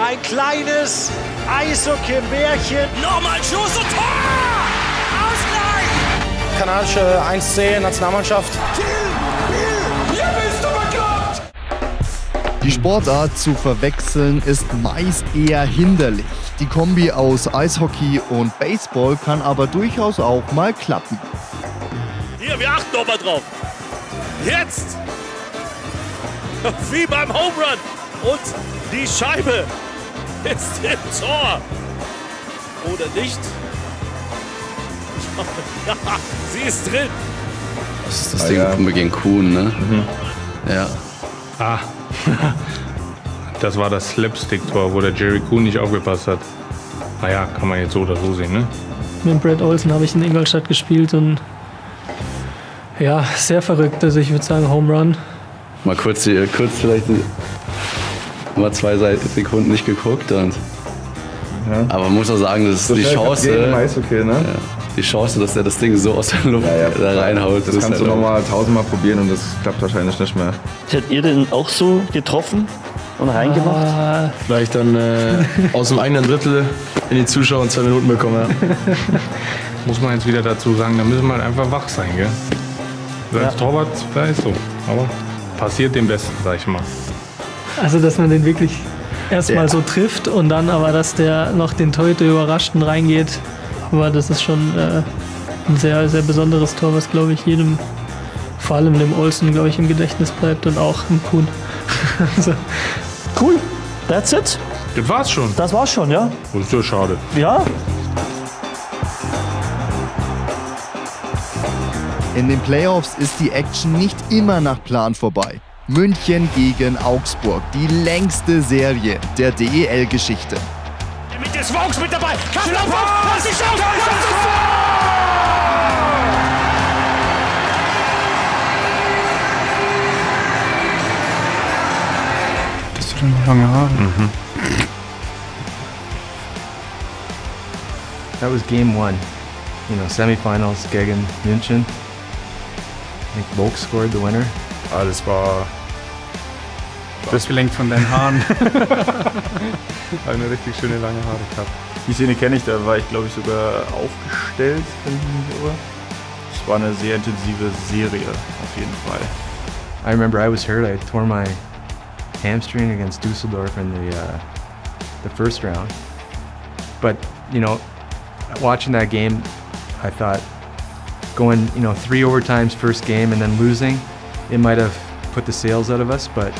Ein kleines Eishockey-Märchen. Nochmal Schuss und Tor! Ausgleich! Kanadische 1C Nationalmannschaft. Hier bist du bekloppt! Die Sportart zu verwechseln ist meist eher hinderlich. Die Kombi aus Eishockey und Baseball kann aber durchaus auch mal klappen. Hier, wir achten doch mal drauf. Jetzt! Wie beim Home Run. Und die Scheibe ist im Tor. Oder nicht? Ja, sie ist drin. Das ist das Ding ah, ja. gegen Kuhn, ne? Mhm. Ja. Ah. Das war das Slapstick-Tor, wo der Jerry Kuhn nicht aufgepasst hat. Naja, kann man jetzt so oder so sehen, ne? Mit Brad Olsen habe ich in Ingolstadt gespielt und ja, sehr verrückt. Also ich würde sagen Home Run. Mal kurz, kurz vielleicht mal zwei Sekunden nicht geguckt und ja. aber man muss auch sagen, das ist so die Chance. Okay, ne? ja, die Chance, dass er das Ding so aus der Luft ja, da reinhaut. Das, das kannst du nochmal tausendmal probieren und das klappt wahrscheinlich nicht mehr. Hättet ihr den auch so getroffen und reingemacht? Ah. Vielleicht dann äh, aus dem eigenen Drittel in die Zuschauer zwei Minuten bekommen. Ja. Muss man jetzt wieder dazu sagen, da müssen wir halt einfach wach sein, gell? Als ja. Torwart, da ist so. Aber passiert dem Besten, sag ich mal. Also, dass man den wirklich erstmal ja. so trifft und dann aber, dass der noch den Torhüter überrascht und reingeht. Aber das ist schon äh, ein sehr, sehr besonderes Tor, was, glaube ich, jedem, vor allem dem Olsen, glaube ich, im Gedächtnis bleibt und auch im Kuhn. also. Cool. That's it. Das war's schon. Das war's schon, ja. Das ist ja schade. Ja. In den Playoffs ist die Action nicht immer nach Plan vorbei. München gegen Augsburg, die längste Serie der DEL-Geschichte. Mit des Vogs mit dabei. Kasper Vogt, lass dich auf! Bist du denn noch lange Haare? Mhm. That was game one. You know, semifinals gegen München. I think Volk scored the winner. Alles war Abgelenkt von deinen Haaren. Habe eine richtig schöne lange Haare gehabt. Die Szene kenne ich, da war ich glaube ich sogar aufgestellt, wenn ich mich nicht irre. Es war eine sehr intensive Serie, auf jeden Fall. I remember I was hurt. I tore my hamstring against Dusseldorf in the uh, the first round. But you know, watching that game, I thought going you know three overtimes first game and then losing, it might have put the sails out of us, but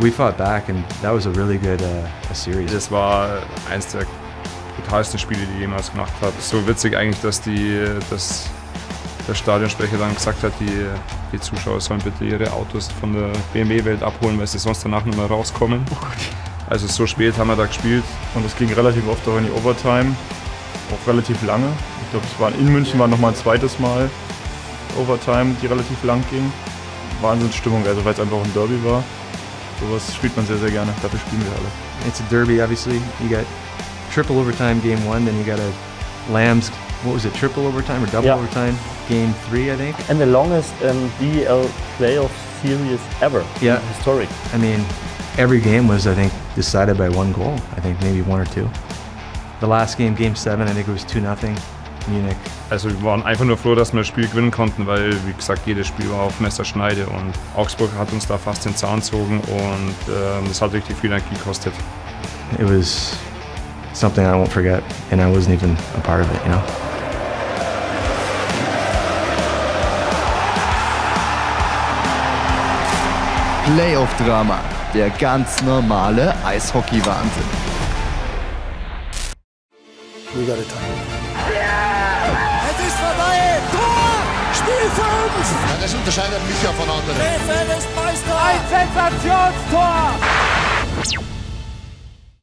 we fought back and that was a really good uh, series. Das war eins der brutalsten Spiele, die ich jemals gemacht habe. So witzig eigentlich, dass die, dass der Stadionsprecher dann gesagt hat, die, die Zuschauer sollen bitte ihre Autos von der BMW-Welt abholen, weil sie sonst danach nicht mehr rauskommen. Oh also so spät haben wir da gespielt. Und es ging relativ oft auch in die Overtime, auch relativ lange. Ich glaube, es war in München war noch mal ein zweites Mal Overtime, die relativ lang ging. Wahnsinnsstimmung, also weil es einfach ein Derby war. Sowas spielt man sehr, sehr gerne. Dafür spielen wir alle. It's a derby, obviously. You got triple overtime game one, then you got a Lambs, what was it, triple overtime or double yeah. overtime game three, I think? And the longest um, DL playoff series ever. Yeah. Historic. I mean, every game was, I think, decided by one goal. I think maybe one or two. The last game, game seven, I think it was 2 nothing. Munich. Also wir waren einfach nur froh, dass wir das Spiel gewinnen konnten, weil wie gesagt jedes Spiel war auf Messerschneide und Augsburg hat uns da fast den Zahn gezogen und äh, das hat richtig viel Energie gekostet. It was something I won't forget and I wasn't even a part of it, you know. Playoff-Drama, der ganz normale Eishockey-Wahnsinn. We got a time. Ist vorbei! Tor! Spiel 5! Ja, das unterscheidet mich ja von anderen. Krefeld ist Meister! Ein Sensationstor!